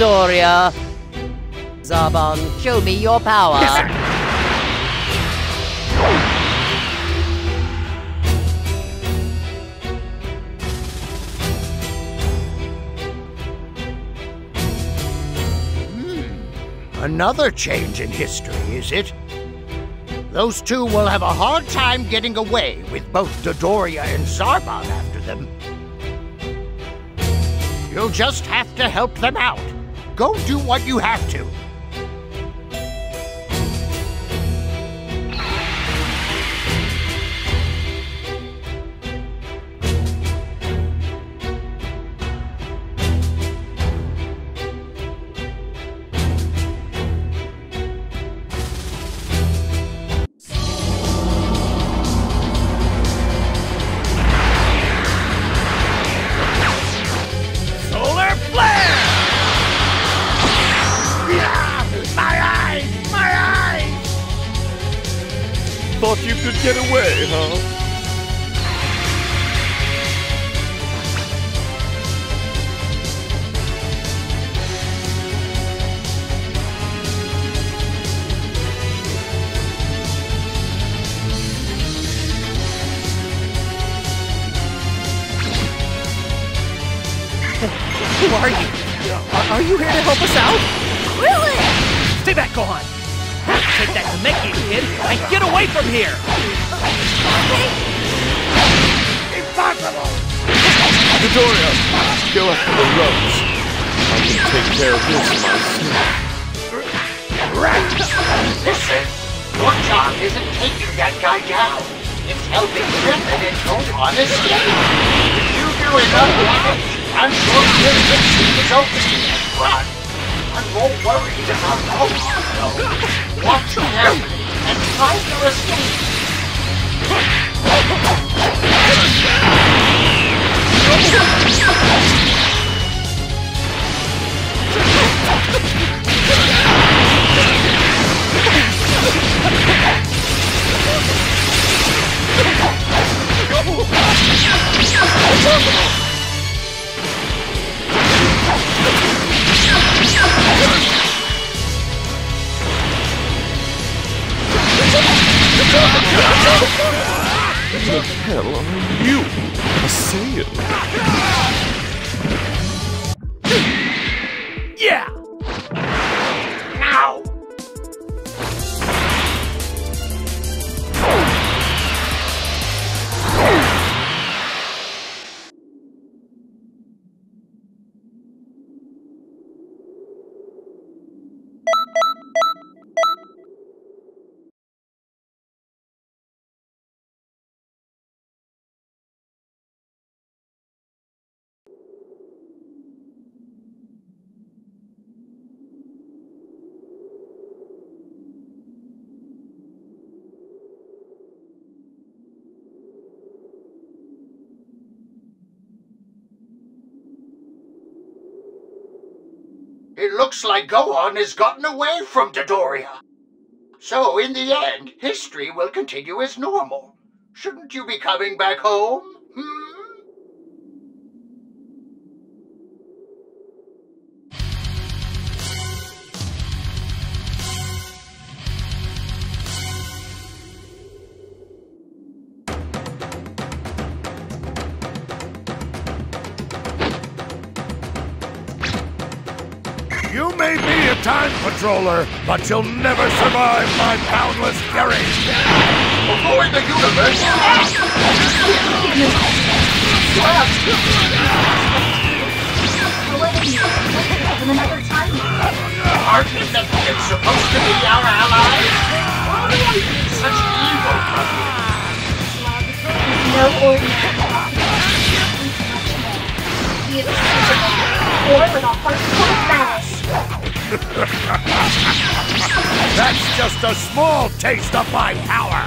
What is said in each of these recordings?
Dodoria. Zarbon, show me your power. Hmm. Another change in history, is it? Those two will have a hard time getting away with both Dodoria and Zarbon after them. You'll just have to help them out. Go do what you have to. Thought you could get away, huh? Who are you? Are, you here to help us out? Really? Stay back, Gohan! Take that Namekian kid and get away from here! Impossible! Dodoria, go after the ropes. I can take care of this myself. Listen, your job isn't taking that guy down. It's helping Krillin and Gohan escape. If you do enough damage, I'm sure Krillin sees opening and run. I'm more worried about Gohan, though. Watch carefully and try to escape. Hell are you? A Saiyan? It looks like Gohan has gotten away from Dodoria. So, in the end, history will continue as normal. Shouldn't you be coming back home? You may be a time patroller, but you'll never survive my boundless fury. Avoid the universe! Another time. Aren't we meant supposed to be our allies? Why do I such evil? No ordinary rock. He is a or with a heart That's just a small taste of my power.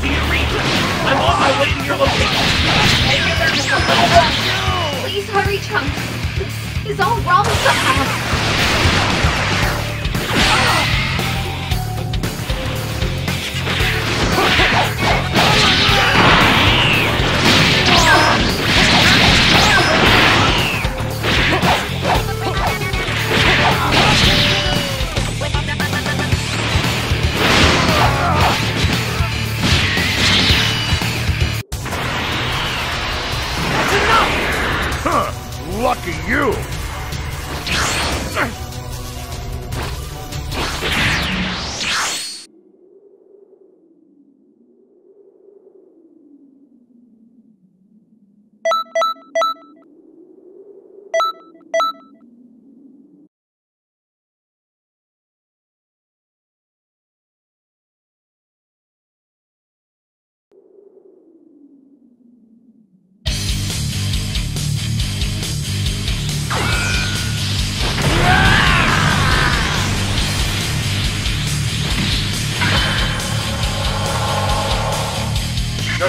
Do you read? I'm on my way to your location! Please hurry, Trunks. It's all wrong somehow. lucky you!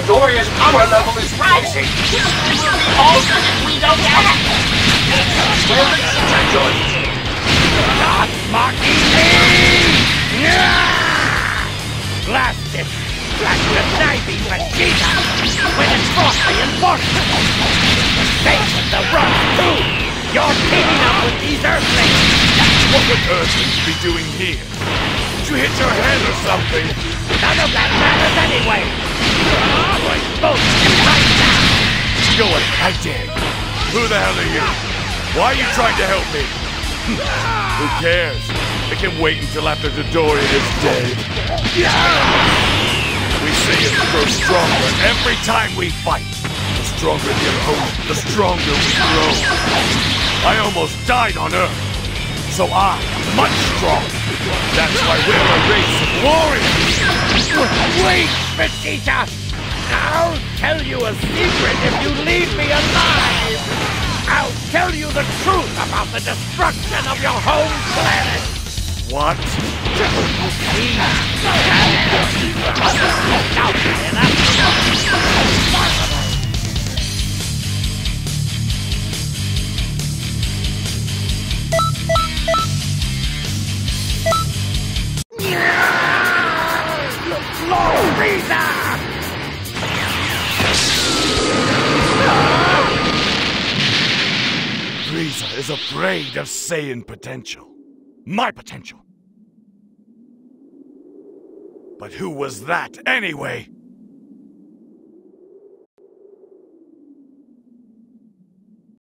Dodoria's power level is rising. This will be altered if we don't act. Where joins in. Stop mocking me! Yeah! Blast it! Blast the diving Vegeta! When it's forceful! The face of the run, too! You're teaming up with these Earthlings! What would Earthlings be doing here? Did you hit your head or something? None of that matters anyway! You're right now! Go ahead, I dare you. Who the hell are you? Why are you trying to help me? Hmm. Who cares? It can wait until after Dodoria is dead. We see it grow stronger every time we fight. The stronger the opponent, the stronger we grow. I almost died on Earth. So I'm much stronger. That's why we're a race of warriors. Wait, Vegeta! I'll tell you a secret if you leave me alive! I'll tell you the truth about the destruction of your home planet! What? You see, energy Is afraid of Saiyan potential. My potential. But who was that, anyway?